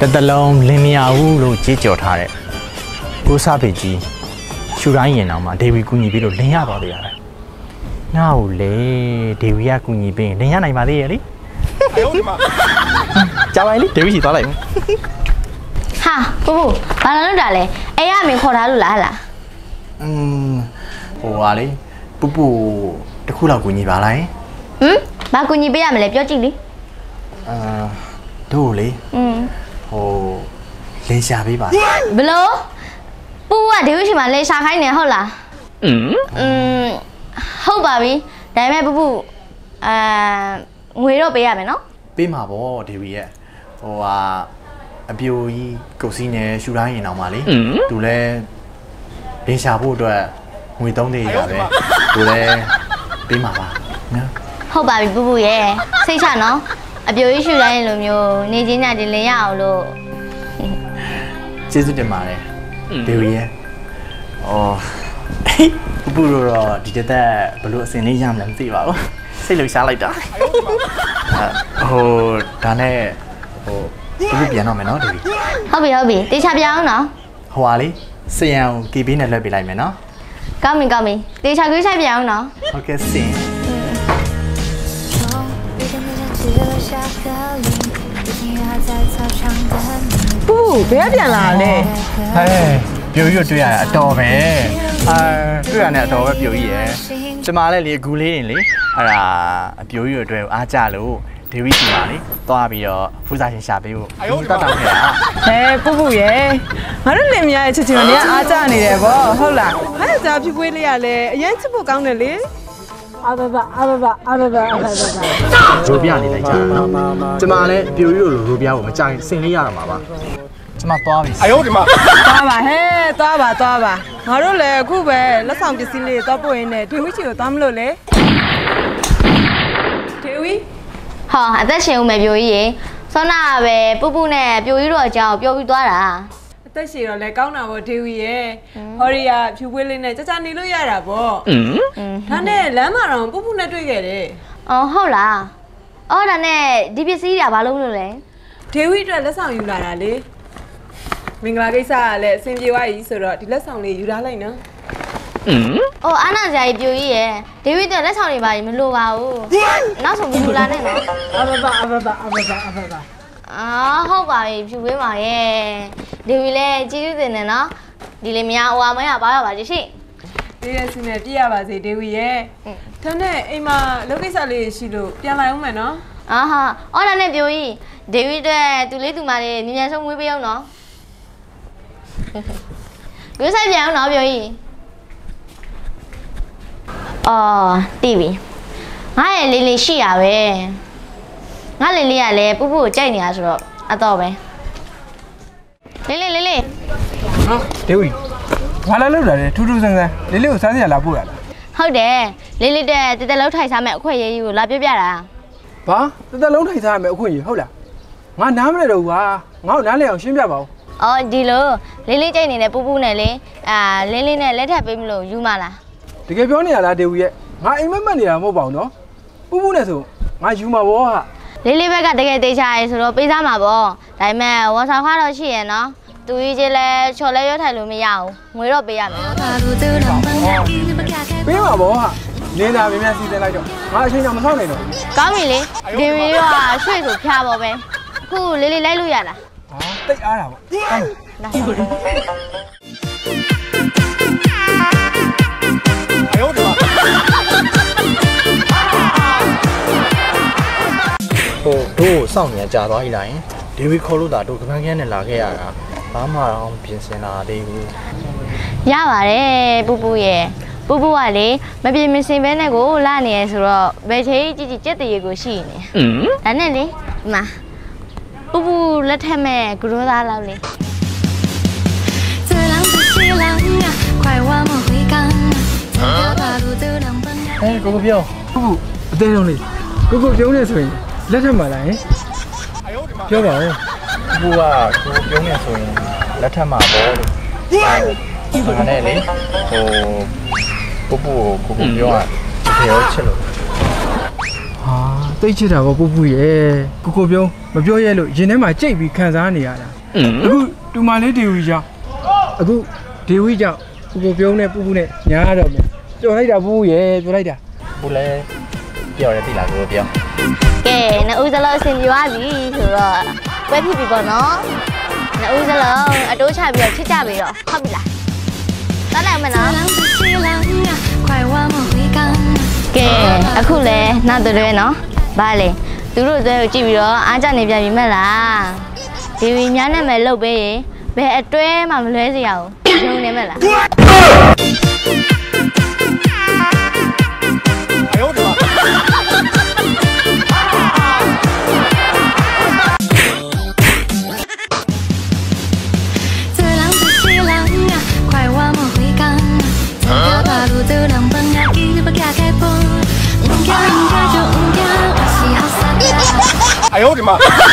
တတလုံးလင်းမရဘူးလို့ကြေးကြော်ထားတဲ့ကိုစားပေကြီးရှူတိုင်းရင်အောင်မှာဒေဝီကူညီပြီးလို့လင်းရပါသေးရတယ်ငါ့ကိုလေဒေဝီကကူညီပြီးရင်လင်းရနိုင်ပါသေးရဲ့လေကြာပါလေဒေဝီစီသွားလိုက်မယ်ဟာပူပူဘာလာလို့တာလဲအဲ့ရမင်းခေါ်ထားလို့လားဟလားอืมဟိုဟာလေပူပူတစ်ခုလောက်ကူညီပါလားယင်ဟမ်ဘာကူညီပေးရမလဲပြောကြည့်လေအာ တို့လေ อืม ဟိုလင်းရှာပေးပါ ဘလို့ပူကဒီဝိရှိမှာလေရှာခိုင်းနေဟုတ်လားอืมอืมဟုတ်ပါပြီဒါပေမဲ့ပူပူအာငွေတော့ပေးရမယ်နော် ပေးမှာပေါ့ဒေဝီရဲ့ဟိုဟာအပြိုကြီးကုတ်စီးနေရှူတိုင်းရင်အောင်ပါလေသူလဲလင်းရှာဖို့အတွက်ငွေ3သိန်းရပဲသူလဲပေးမှာပါနော် ဟုတ်ပါပြီပူပူရဲ့စိတ်ချနော် အပြိုကြီးရှူတိုင်းလိုမျိုးနေချင်းညချင်းလင်ရအောင်လို့ကျေးဇူးတင်ပါတယ်ဒေဝီရဲ့အော်ပူပူတို့တော့ဒီတက်တက်ဘလို့အစင်လေးရမလဲမသိပါဘူးစိတ်လှရှားလိုက်တာဟိုဒါနဲ့ဟိုပူပူပြန်တော့မယ်နော်ဒေဝီဟုတ်ပြီဟုတ်ပြီတေချာပြအောင်နော်ဟိုဟာလေစရန်ကို KB နဲ့လွှဲပေးလိုက်မယ်နော်ကောင်းပြီကောင်းပြီတေချာခွေးဆိုင်ပြအောင်နော်ဟုတ်ကဲ့စင် ပူဘယ်ကပြန်လာလဲဟဲ့ပြိုကြီးကိုတွေ့ရတာအတော်ပဲအာတွေ့ရတဲ့အတော်ပဲပြိုကြီးရယ်ကျမလည်းလေဂူလေးရင်လေအဲ့ဒါအပြိုကြီးကိုတွေ့အားကြလို့ဒေဝီစီမှာလေသွားပြီးတော့ဖူးစာရှင်ရှာပေးဖို့တတ်တောင်းခဲ့တာဟဲပူပူရဲ့ငါတို့လင်မယားရဲ့ချစ်ချင်လေးအားကြနေတယ်ဗောဟုတ်လားငါ့ကြာဖြစ်ပွေးလေးရလဲအရင်ချစ်ဖို့ကောင်းတယ်လေ အာဘဘအာဘဘအာဘဘအာဘဘရိုပြနေလိုက်ကြတာနော်ကျမလည်းပြိုကြီးတို့လိုရိုပြကိုမကြိုက်စင်လေးရတော့မှာပါကျမသွားပြီသွားပါဟဲသွားပါသွားပါငါတို့လည်းအခုပဲလက်ဆောင်ပစ္စည်းလေးသွားပို့ရင်းနဲ့ဒေဝီချီကိုသွားမလို့လေဒေဝီဟောအသက်ရှင်ဦးမယ်ပြိုကြီးရေစောနာကပဲပူပူနဲ့ပြိုကြီးတို့အကြောင်းပြောပြီးသွားတာ အသက်ရှည်တော့လဲကောင်းတာဗောဒေဝီရဲ့ဟောရီယာဖြူပွေးလေးနဲ့ကြာကြာနေလို့ရတာဗောอืมဒါနဲ့လမ်းမှာတော့ပူပူနဲ့တွေ့ခဲ့တယ်အော်ဟုတ်လားအော်ဒါနဲ့ဒီပစ္စည်းတွေကဘာလို့လို့လဲဒေဝီအတွက်လက်ဆောင်ယူလာတာလေမင်္ဂလာကိစ္စကလည်းအဆင်ပြေသွားပြီဆိုတော့ဒီလက်ဆောင်လေးယူထားလိုက်နော်အော်အာနာဇာကြီးပြိုကြီးရေဒေဝိတဲ့လက်ဆောင်တွေပါကြီးမလိုပါဘူးနောက်ဆုံးမလိုလားနဲ့နော်အဘဘအဘဘအဘဘအဘဘအာဟုတ်ပါပြီဖြူပေးပါရဲ့ ဒေဝီလည်းကျေးဇူးတင်တယ်နော်ဒီလေမရဟိုအမဲကပါရပါကြရှိဒီရဲ့စနေပြည့်ရပါစေဒေဝီရဲ့อืมဒါနဲ့အိမ်မှာလုပ်ကိစ္စလေးရှိလို့ပြန်လာအောင်မယ်နော်အာဟာအော်ဒါနဲ့ပြိုကြီးဒေဝီတဲ့သူလေးသူမလေးမြန်မြန်ဆုံးမွေးပေးအောင်နော်ကိုဆိုင်ပြန်အောင်နော်ပြိုကြီးအော်တီးပြီငါရဲ့လေးလေးရှိရပဲငါလေးလေးကလည်းပူပူကိုကြိုက်နေတာဆိုတော့အတော့ပဲ လေးလေးလေးလေးဟာဒေဝီဘာလာလောက်တာလဲထူးထူးဆန်းဆန်းလေးလေးကိုစမ်းစရာလာပို့ရလားဟုတ်တယ်လေးလေးတဲ့တက်တက်လောက်ထိုင်စားမဲ့အခွင့်အရေးကြီးကိုလာပြပြတာဘာတစ်သက်လုံးထိုင်စားရမယ်အခွင့်အရေးဟုတ်လားငါနားမလဲတော့ဘူးဟာငါ့ကိုနားလဲအောင်ရှင်းပြပါဦးအော်ဒီလိုလေးလေးကြိတ်နေတဲ့ပူပူနဲ့လေအာလေးလေးနဲ့လက်ထပ်ပေးမလို့ယူမလားတကယ်ပြောနေရလားဒေဝီရဲ့ငါအိမ်မက်မက်နေတာမဟုတ်ပါဘူးနော်ပူပူနဲ့ဆိုငါယူမှာဘောဟာ လေးလေးဘက်ကတကယ်တေချာရဲဆိုတော့ပေးစားမှာပေါ့ဒါပေမဲ့ဝန်ဆောင်ခါတော့ရှိရယ်နော်သူကြီးချင်းလဲချော်လဲရွတ်ထိုင်လို့မရဘူးငွေတော့ပေးရမယ်ပေးမှာဘောဟာနင်းတာမြင်မြန်စီစဉ်လိုက်တော့ငါအချိန်ကြောင်မဆောက်နိုင်တော့ဘူးကောင်းပြီလေဒီဗီဒီယိုကရွှေ့ဆိုဖျားပါပဲအခုလေးလေးလိုက်လို့ရလားဟာတိတ်အားတာပေါ့ စောင့်နေကြသွားပြီလားယင်ဒေဝီခေါ်လို့တာတို့ကပန်းကန်းနဲ့လာခဲ့ရတာဘာမှတော့ပြင်ဆင်လာသေးဘူး ရပါတယ်ပူပူရဲ့ပူပူကလေမပြေမစင်ပဲနဲ့ကိုလာနေရဆိုတော့ဘယ်ချိန်ကြည့်ကြည့်ကြက်တရေကိုရှိနေဒါနဲ့လေဒီမှာပူပူလက်ထက်မဲ့ဂရိုးသားလောက်လေ 自浪不息浪啊，快往我回港啊，走大路走浪奔啊。 ဟဲ့ကိုကိုပြော ပူပူအသေးဆုံးလေးကိုကိုပြုံးနေဆိုရင် လက်ထက်မှာလားဟင်ပြောပါဦးဘူကကိုပြုံးနေဆိုရင်လက်ထက်မှာပေါ့လို့ဒါနဲ့လေဟိုပူပူကိုကိုကိုပြောရတကယ်ရောချစ်လို့ဟာတသိချစ်တာပေါ့ပူပူရဲ့ကိုကိုပြုံးမပြောရဲလို့ရင်ထဲမှာကြိတ်ပြီးခံစားနေရတာအခုတူမလေးဒေဝီကြောင့်အခုဒေဝီကြောင့်ကိုကိုပြုံးနဲ့ပူပူနဲ့ညားရတော့မယ်ပြောလိုက်တာပူပူရဲ့ပြောလိုက်တာဘူးလဲပြောတယ်သိလားကိုပြော ကဲနှစ်ဦးစလုံးအဆင်ပြေသွားပြီဆိုတော့ပွဲဖြစ်ပြီပေါ့နော်နှစ်ဦးစလုံးအတိုးချပြီးတော့ချစ်ကြပြီတော့ဟုတ်ပြီလားတတ်နိုင်မလားကဲအခုလဲနောက်တူရဲနော်ဗာလေသူတို့အတွဲကိုကြည့်ပြီးတော့အားကြနေပြန်ပြီမက်လားဒီဝီများနာမည်လုတ်ပေးရင်ဘယ်အတွဲမှမလွဲစရာဘူးယုံနေမက်လား him up.